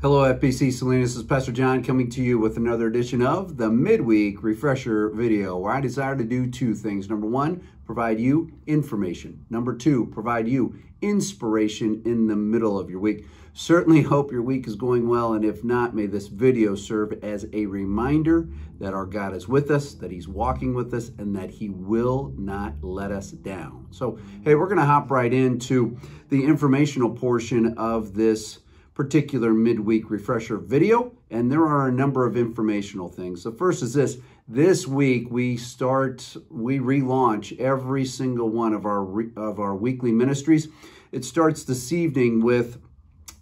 Hello, FBC Salinas. This is Pastor John coming to you with another edition of the Midweek Refresher video, where I desire to do two things. Number one, provide you information. Number two, provide you inspiration in the middle of your week. Certainly hope your week is going well, and if not, may this video serve as a reminder that our God is with us, that He's walking with us, and that He will not let us down. So, hey, we're going to hop right into the informational portion of this particular midweek refresher video, and there are a number of informational things. The first is this. This week we start, we relaunch every single one of our of our weekly ministries. It starts this evening with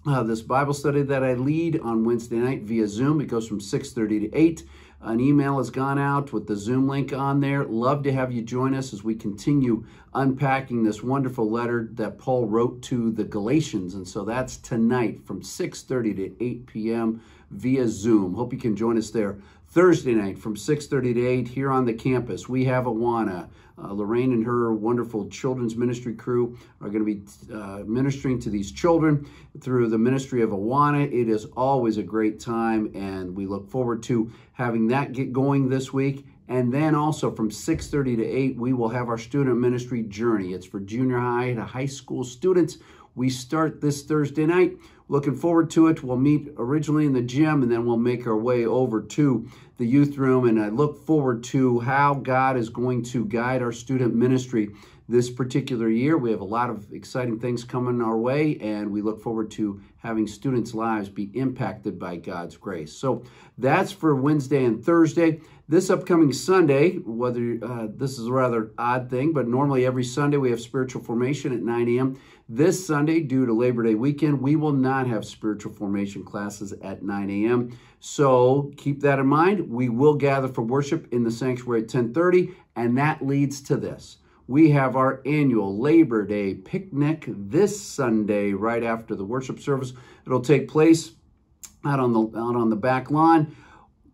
uh, this Bible study that I lead on Wednesday night via Zoom. It goes from 6:30 to 8. An email has gone out with the Zoom link on there. Love to have you join us as we continue unpacking this wonderful letter that Paul wrote to the Galatians. And so that's tonight from 6:30 to 8 p.m. via Zoom. Hope you can join us there. Thursday night from 6:30 to 8 here on the campus. We have Awana. Uh, Lorraine and her wonderful children's ministry crew are going to be uh, ministering to these children through the ministry of Awana. It is always a great time, and we look forward to having that get going this week. And then also from 6:30 to 8, we will have our student ministry journey. It's for junior high to high school students. We start this Thursday night. Looking forward to it. We'll meet originally in the gym and then we'll make our way over to the youth room. And I look forward to how God is going to guide our student ministry this particular year. We have a lot of exciting things coming our way, and we look forward to having students' lives be impacted by God's grace. So that's for Wednesday and Thursday. This upcoming Sunday, whether uh, this is a rather odd thing, but normally every Sunday we have spiritual formation at 9 a.m. This Sunday, due to Labor Day weekend, we will not have spiritual formation classes at 9 a.m. So keep that in mind. We will gather for worship in the sanctuary at 1030, and that leads to this. We have our annual Labor Day picnic this Sunday right after the worship service. It'll take place out on the out on the back lawn.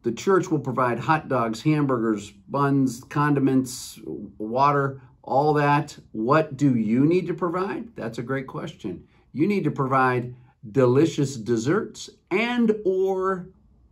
The church will provide hot dogs, hamburgers, buns, condiments, water, all that, what do you need to provide? That's a great question. You need to provide delicious desserts and or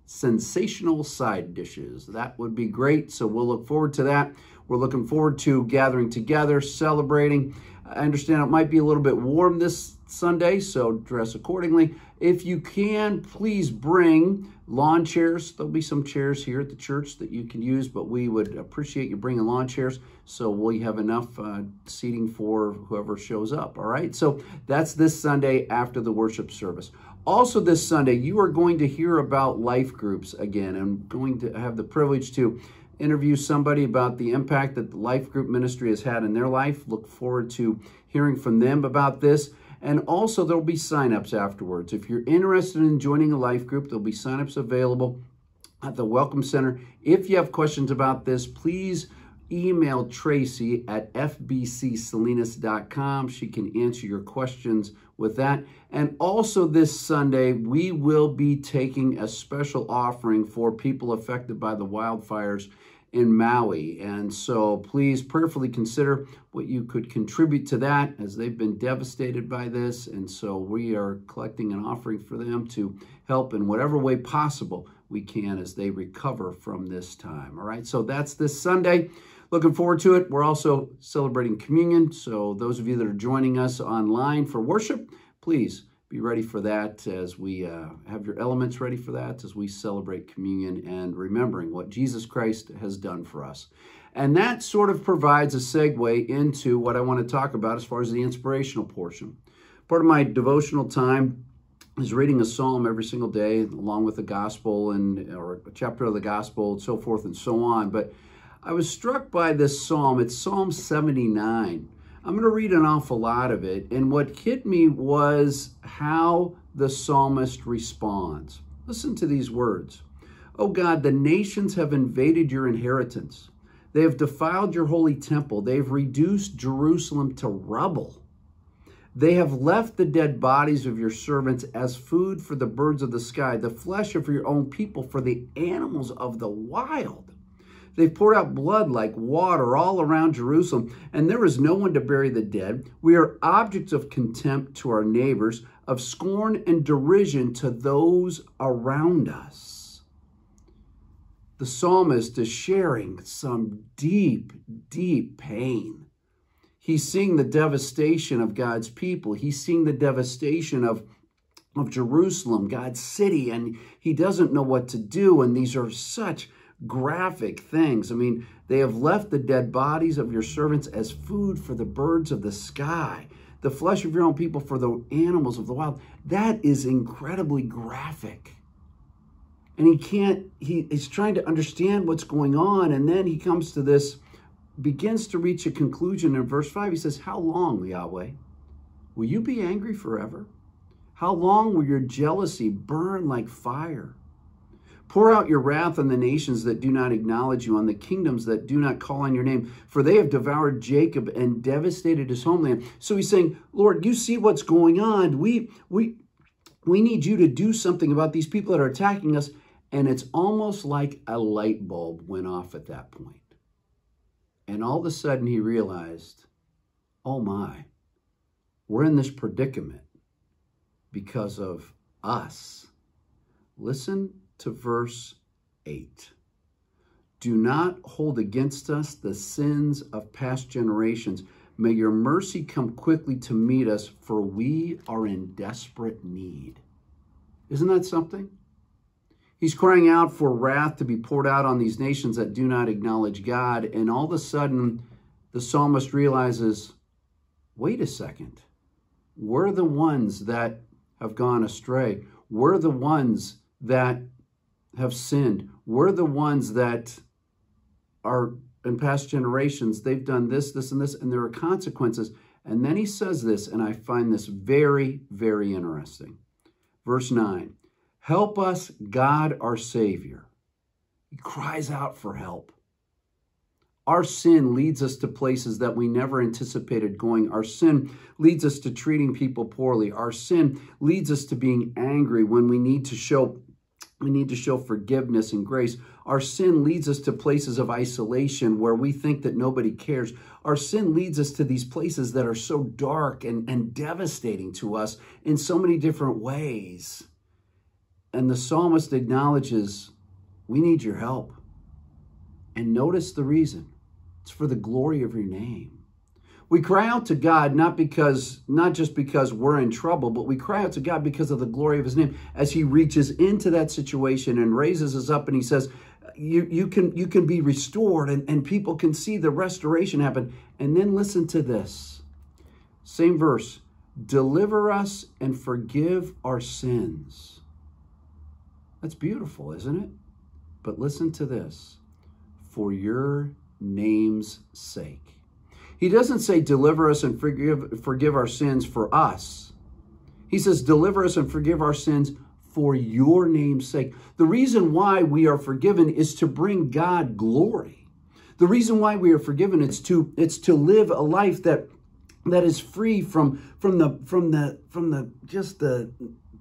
sensational side dishes. That would be great. So we'll look forward to that. We're looking forward to gathering together, celebrating. I understand it might be a little bit warm this Sunday, so dress accordingly. If you can, please bring lawn chairs. There'll be some chairs here at the church that you can use, but we would appreciate you bringing lawn chairs so we have enough uh, seating for whoever shows up. All right, so that's this Sunday after the worship service. Also, this Sunday, you are going to hear about life groups again. I'm going to have the privilege to interview somebody about the impact that the life group ministry has had in their life. Look forward to hearing from them about this. And also, there'll be signups afterwards. If you're interested in joining a life group, there'll be signups available at the Welcome Center. If you have questions about this, please email Tracy at fbcsalinas.com. She can answer your questions with that. And also, this Sunday, we will be taking a special offering for people affected by the wildfires in Maui. And so please prayerfully consider what you could contribute to that as they've been devastated by this. And so we are collecting an offering for them to help in whatever way possible we can as they recover from this time. All right, so that's this Sunday. Looking forward to it. We're also celebrating communion. So those of you that are joining us online for worship, please be ready for that as we uh, have your elements ready for that as we celebrate communion and remembering what Jesus Christ has done for us. And that sort of provides a segue into what I want to talk about as far as the inspirational portion. Part of my devotional time is reading a psalm every single day along with the gospel and or a chapter of the gospel and so forth and so on. But I was struck by this psalm. It's Psalm 79. I'm going to read an awful lot of it. And what hit me was how the psalmist responds. Listen to these words Oh God, the nations have invaded your inheritance. They have defiled your holy temple. They have reduced Jerusalem to rubble. They have left the dead bodies of your servants as food for the birds of the sky, the flesh of your own people for the animals of the wild. They've poured out blood like water all around Jerusalem, and there is no one to bury the dead. We are objects of contempt to our neighbors, of scorn and derision to those around us. The psalmist is sharing some deep, deep pain. He's seeing the devastation of God's people. He's seeing the devastation of, of Jerusalem, God's city, and he doesn't know what to do. And these are such graphic things. I mean, they have left the dead bodies of your servants as food for the birds of the sky, the flesh of your own people for the animals of the wild. That is incredibly graphic. And he can't, he is trying to understand what's going on. And then he comes to this, begins to reach a conclusion in verse 5. He says, How long, Yahweh? Will you be angry forever? How long will your jealousy burn like fire? Pour out your wrath on the nations that do not acknowledge you, on the kingdoms that do not call on your name, for they have devoured Jacob and devastated his homeland. So he's saying, Lord, you see what's going on. We we we need you to do something about these people that are attacking us. And it's almost like a light bulb went off at that point. And all of a sudden he realized, oh my, we're in this predicament because of us. Listen to verse 8. Do not hold against us the sins of past generations. May your mercy come quickly to meet us, for we are in desperate need. Isn't that something? He's crying out for wrath to be poured out on these nations that do not acknowledge God. And all of a sudden, the psalmist realizes wait a second. We're the ones that have gone astray. We're the ones that have sinned. We're the ones that are in past generations, they've done this, this, and this, and there are consequences. And then he says this, and I find this very, very interesting. Verse 9 Help us, God our Savior. He cries out for help. Our sin leads us to places that we never anticipated going. Our sin leads us to treating people poorly. Our sin leads us to being angry when we need to show we need to show forgiveness and grace. Our sin leads us to places of isolation where we think that nobody cares. Our sin leads us to these places that are so dark and, and devastating to us in so many different ways. And the psalmist acknowledges, we need your help. And notice the reason it's for the glory of your name. We cry out to God not because not just because we're in trouble, but we cry out to God because of the glory of his name as he reaches into that situation and raises us up and he says, you, you can you can be restored and, and people can see the restoration happen. And then listen to this. Same verse. Deliver us and forgive our sins. That's beautiful, isn't it? But listen to this. For your name's sake. He doesn't say deliver us and forgive, forgive our sins for us. He says deliver us and forgive our sins for your name's sake. The reason why we are forgiven is to bring God glory. The reason why we are forgiven is to it's to live a life that that is free from from the from the from the just the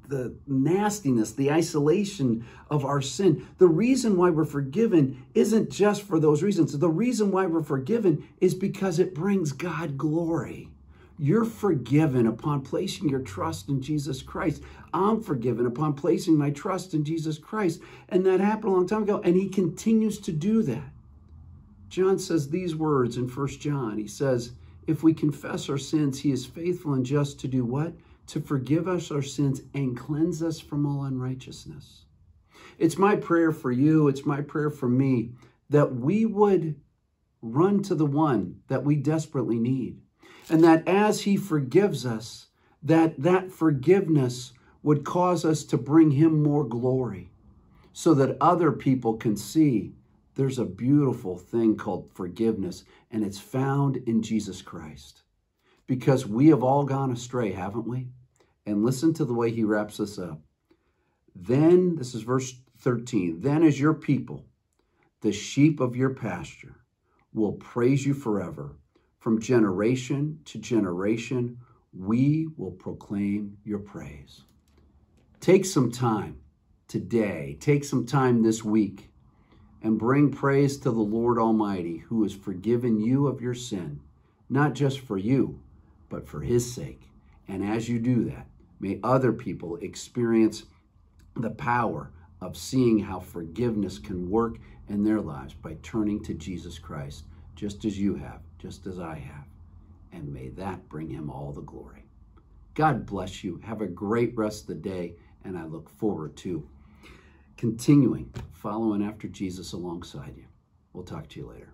the nastiness, the isolation of our sin. The reason why we're forgiven isn't just for those reasons. The reason why we're forgiven is because it brings God glory. You're forgiven upon placing your trust in Jesus Christ. I'm forgiven upon placing my trust in Jesus Christ. And that happened a long time ago, and he continues to do that. John says these words in First John. He says, If we confess our sins, he is faithful and just to do what? To forgive us our sins and cleanse us from all unrighteousness. It's my prayer for you, it's my prayer for me that we would run to the one that we desperately need. And that as he forgives us, that that forgiveness would cause us to bring him more glory so that other people can see there's a beautiful thing called forgiveness and it's found in Jesus Christ. Because we have all gone astray, haven't we? And listen to the way he wraps this up. Then, this is verse 13, then as your people, the sheep of your pasture, will praise you forever. From generation to generation, we will proclaim your praise. Take some time today, take some time this week, and bring praise to the Lord Almighty, who has forgiven you of your sin, not just for you, but for his sake. And as you do that, May other people experience the power of seeing how forgiveness can work in their lives by turning to Jesus Christ, just as you have, just as I have. And may that bring him all the glory. God bless you. Have a great rest of the day, and I look forward to continuing following after Jesus alongside you. We'll talk to you later.